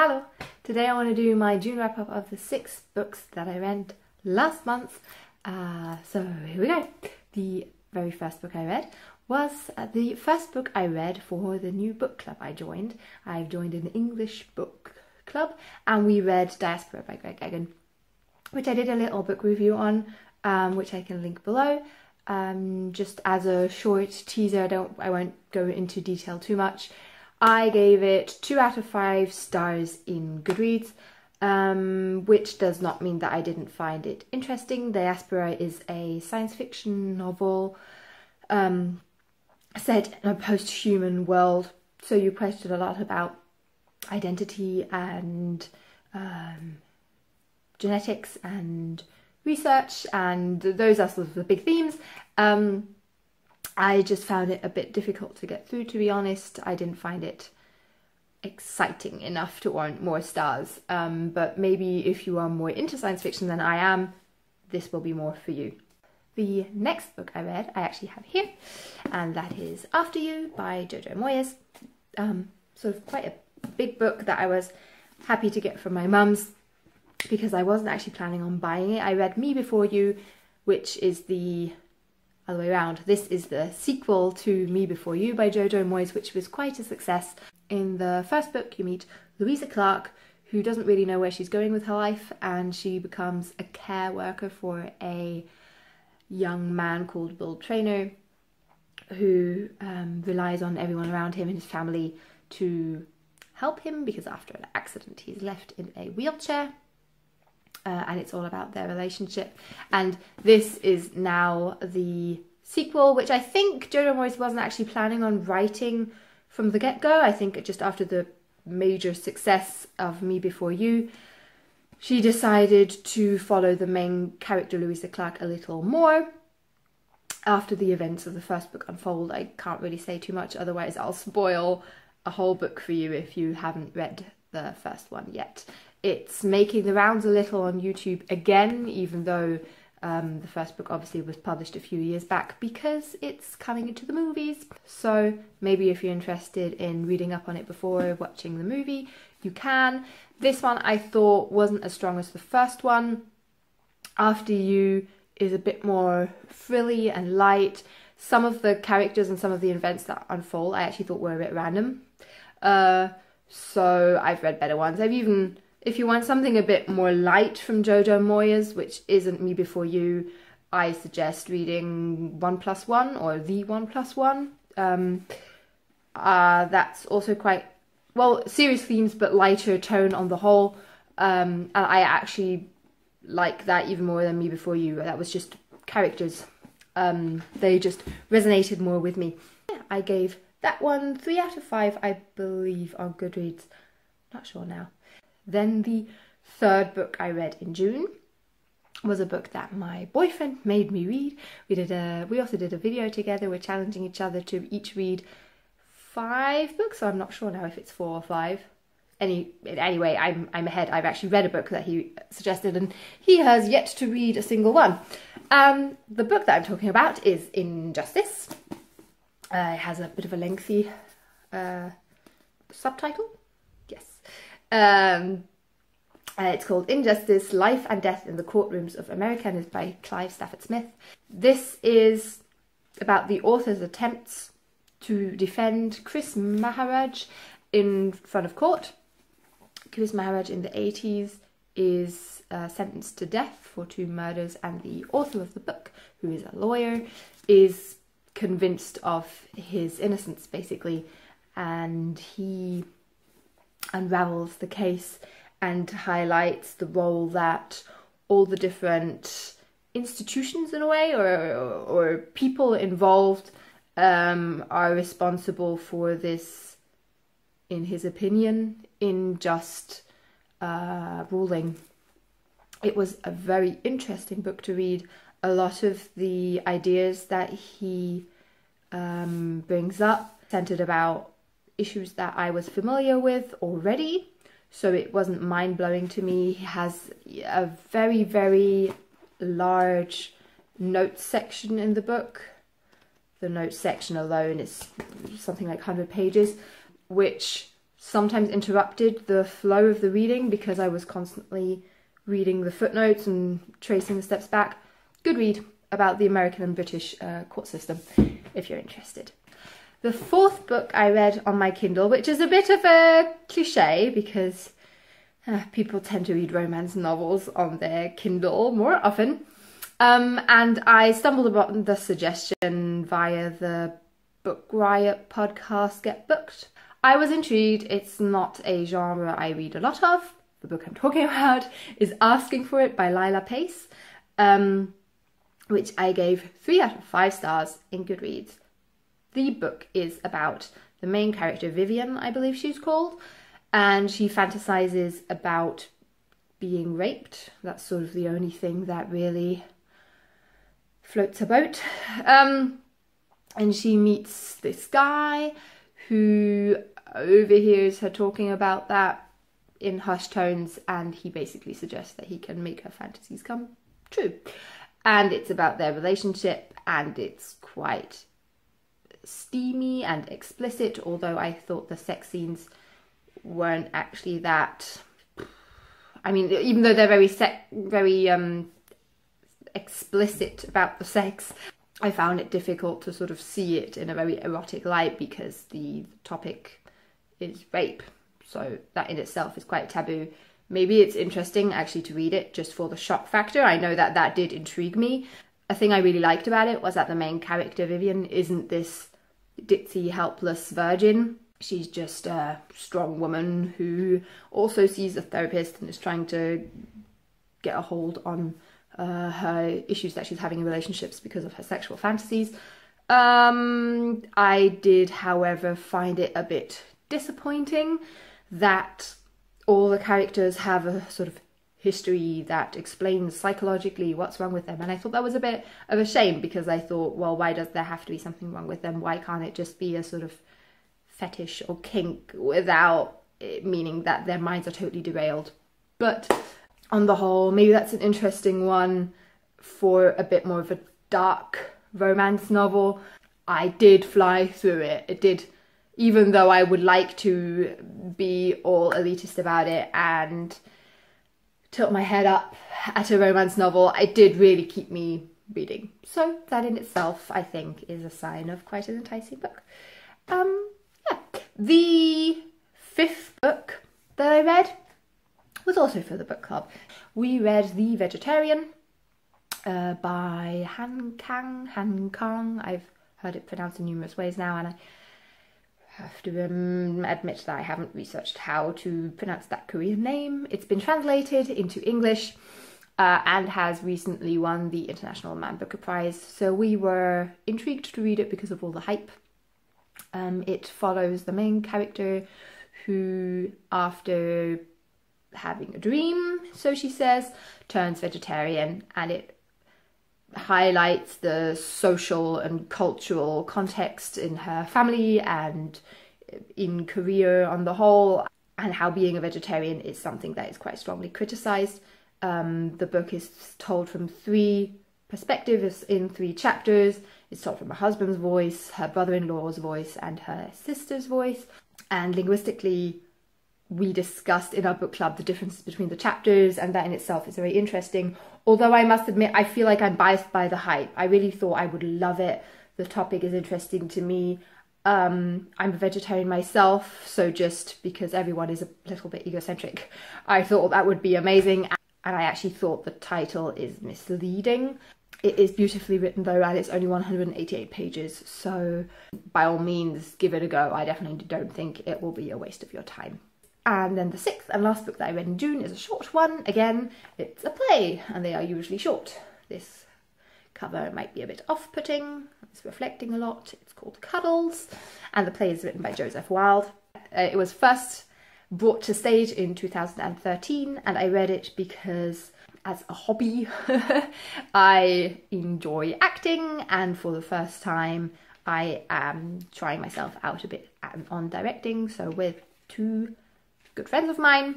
Hello! Today I want to do my June wrap up of the six books that I read last month. Uh, so here we go. The very first book I read was uh, the first book I read for the new book club I joined. I've joined an English book club and we read Diaspora by Greg Egan, which I did a little book review on, um, which I can link below. Um, just as a short teaser, I don't, I won't go into detail too much. I gave it two out of five stars in Goodreads, um, which does not mean that I didn't find it interesting. Diaspora is a science fiction novel um, set in a post-human world, so you question a lot about identity and um, genetics and research, and those are sort of the big themes. Um, I just found it a bit difficult to get through, to be honest. I didn't find it exciting enough to warrant more stars. Um, but maybe if you are more into science fiction than I am, this will be more for you. The next book I read, I actually have here, and that is After You by Jojo Moyes. Um, sort of quite a big book that I was happy to get from my mum's because I wasn't actually planning on buying it. I read Me Before You, which is the other way around. This is the sequel to Me Before You by Jojo Moyes, which was quite a success. In the first book, you meet Louisa Clark, who doesn't really know where she's going with her life, and she becomes a care worker for a young man called Bill Traynor, who um, relies on everyone around him and his family to help him because after an accident he's left in a wheelchair. Uh, and it's all about their relationship. And this is now the sequel, which I think Jojo Moyes wasn't actually planning on writing from the get go. I think just after the major success of Me Before You, she decided to follow the main character, Louisa Clark, a little more. After the events of the first book unfold, I can't really say too much, otherwise, I'll spoil a whole book for you if you haven't read the first one yet. It's making the rounds a little on YouTube again, even though um, the first book obviously was published a few years back because it's coming into the movies. So maybe if you're interested in reading up on it before watching the movie, you can. This one I thought wasn't as strong as the first one. After You is a bit more frilly and light. Some of the characters and some of the events that unfold I actually thought were a bit random. Uh, so I've read better ones. I've even if you want something a bit more light from Jojo Moyes, which isn't Me Before You, I suggest reading One Plus One or The One Plus One. Um, uh, that's also quite, well, serious themes but lighter tone on the whole. Um, and I actually like that even more than Me Before You. That was just characters. Um, they just resonated more with me. I gave that one three out of five, I believe, on Goodreads. Not sure now. Then the third book I read in June was a book that my boyfriend made me read. We did a we also did a video together. We're challenging each other to each read five books. So I'm not sure now if it's four or five. Any anyway, I'm I'm ahead. I've actually read a book that he suggested, and he has yet to read a single one. Um, the book that I'm talking about is Injustice. Uh, it has a bit of a lengthy uh, subtitle. Um, uh, it's called Injustice Life and Death in the Courtrooms of America and is by Clive Stafford Smith. This is about the author's attempts to defend Kris Maharaj in front of court. Kris Maharaj in the 80s is uh, sentenced to death for two murders, and the author of the book, who is a lawyer, is convinced of his innocence basically, and he unravels the case and highlights the role that all the different institutions in a way or or, or people involved um, are responsible for this in his opinion unjust uh, ruling. It was a very interesting book to read. A lot of the ideas that he um, brings up centered about issues that I was familiar with already, so it wasn't mind blowing to me. He has a very, very large notes section in the book. The notes section alone is something like 100 pages, which sometimes interrupted the flow of the reading because I was constantly reading the footnotes and tracing the steps back. Good read about the American and British uh, court system if you're interested. The fourth book I read on my Kindle, which is a bit of a cliche because uh, people tend to read romance novels on their Kindle more often. Um, and I stumbled upon the suggestion via the Book Riot podcast Get Booked. I was intrigued. It's not a genre I read a lot of. The book I'm talking about is Asking for It by Lilah Pace, um, which I gave three out of five stars in Goodreads. The book is about the main character, Vivian, I believe she's called, and she fantasizes about being raped. That's sort of the only thing that really floats her boat. Um, and she meets this guy who overhears her talking about that in hushed tones, and he basically suggests that he can make her fantasies come true. And it's about their relationship, and it's quite steamy and explicit, although I thought the sex scenes weren't actually that. I mean, even though they're very sec- very um, explicit about the sex, I found it difficult to sort of see it in a very erotic light because the topic is rape. So that in itself is quite taboo. Maybe it's interesting actually to read it just for the shock factor. I know that that did intrigue me. A thing I really liked about it was that the main character, Vivian, isn't this ditzy, helpless virgin. She's just a strong woman who also sees a therapist and is trying to get a hold on uh, her issues that she's having in relationships because of her sexual fantasies. Um, I did, however, find it a bit disappointing that all the characters have a sort of history that explains psychologically what's wrong with them. And I thought that was a bit of a shame because I thought, well, why does there have to be something wrong with them? Why can't it just be a sort of fetish or kink without it meaning that their minds are totally derailed? But on the whole, maybe that's an interesting one for a bit more of a dark romance novel. I did fly through it. It did, even though I would like to be all elitist about it and tilt my head up at a romance novel, it did really keep me reading. So that in itself, I think, is a sign of quite an enticing book. Um, yeah. The fifth book that I read was also for the book club. We read The Vegetarian uh, by Han Kang, Han Kang. I've heard it pronounced in numerous ways now, and I have to um, admit that I haven't researched how to pronounce that Korean name. It's been translated into English uh, and has recently won the International Man Booker Prize. So we were intrigued to read it because of all the hype. Um, it follows the main character who, after having a dream, so she says, turns vegetarian and it highlights the social and cultural context in her family and in Korea on the whole, and how being a vegetarian is something that is quite strongly criticized. Um, the book is told from three perspectives in three chapters. It's told from her husband's voice, her brother in law's voice, and her sister's voice. And linguistically, we discussed in our book club the differences between the chapters, and that in itself is very interesting. Although I must admit, I feel like I'm biased by the hype. I really thought I would love it. The topic is interesting to me. Um, I'm a vegetarian myself, so just because everyone is a little bit egocentric, I thought that would be amazing. And I actually thought the title is misleading. It is beautifully written though, and it's only 188 pages, so by all means, give it a go. I definitely don't think it will be a waste of your time. And then the sixth and last book that I read in June is a short one. Again, it's a play, and they are usually short. This cover might be a bit off-putting. It's reflecting a lot. It's called Cuddles, and the play is written by Joseph Wilde. Uh, it was first brought to stage in 2013, and I read it because as a hobby, I enjoy acting, and for the first time, I am trying myself out a bit on directing. So with two good friends of mine.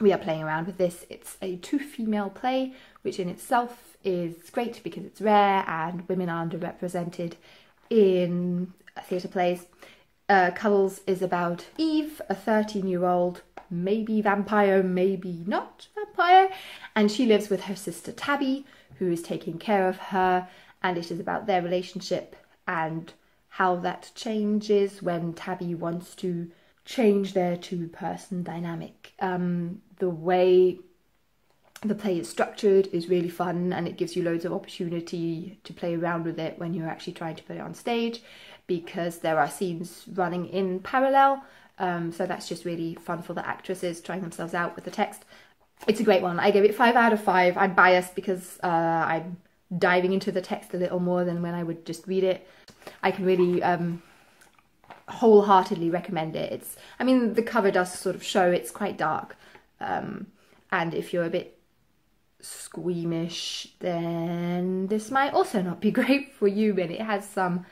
We are playing around with this. It's a two female play, which in itself is great because it's rare and women are underrepresented in theatre plays. Uh, Cuddles is about Eve, a 13 year old, maybe vampire, maybe not vampire, and she lives with her sister Tabby, who is taking care of her, and it is about their relationship and how that changes when Tabby wants to change their two person dynamic. Um, the way the play is structured is really fun and it gives you loads of opportunity to play around with it when you're actually trying to put it on stage because there are scenes running in parallel. Um, so that's just really fun for the actresses trying themselves out with the text. It's a great one. I gave it five out of five. I'm biased because uh, I'm diving into the text a little more than when I would just read it. I can really um, wholeheartedly recommend it. It's, I mean, the cover does sort of show it's quite dark. Um, and if you're a bit squeamish, then this might also not be great for you. And it has some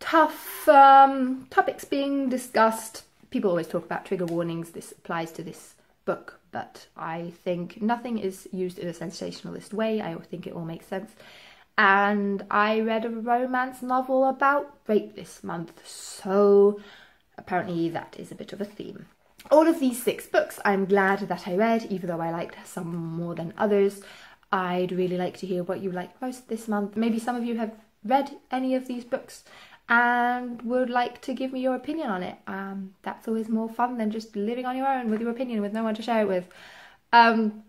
tough um, topics being discussed. People always talk about trigger warnings. This applies to this book, but I think nothing is used in a sensationalist way. I think it all makes sense. And I read a romance novel about rape this month, so apparently that is a bit of a theme all of these six books I'm glad that I read, even though I liked some more than others. I'd really like to hear what you liked most this month. Maybe some of you have read any of these books and would like to give me your opinion on it. Um, that's always more fun than just living on your own with your opinion with no one to share it with. Um,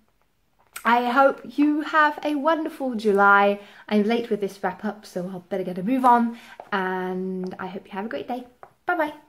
I hope you have a wonderful July. I'm late with this wrap up, so I'll better get a move on. And I hope you have a great day. Bye bye.